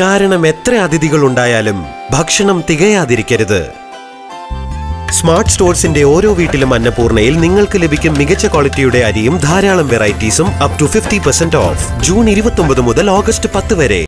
കാരണം എത്ര അതിഥികൾ ഉണ്ടായാലും ഭക്ഷണം തികയാതിരിക്കരുത്. സ്മാർട്ട് സ്റ്റോഴ്സിന്റെ ഓരോ വീട്ടിലും അന്നപൂർണയിൽ നിങ്ങൾക്ക് ലഭിക്കും മികച്ച ക്വാളിറ്റിയുടെ അരിയും ധാരാളം വെറൈറ്റീസും up to fifty percent off June ഇരുപത്തി മുതൽ ഓഗസ്റ്റ് പത്ത് വരെ.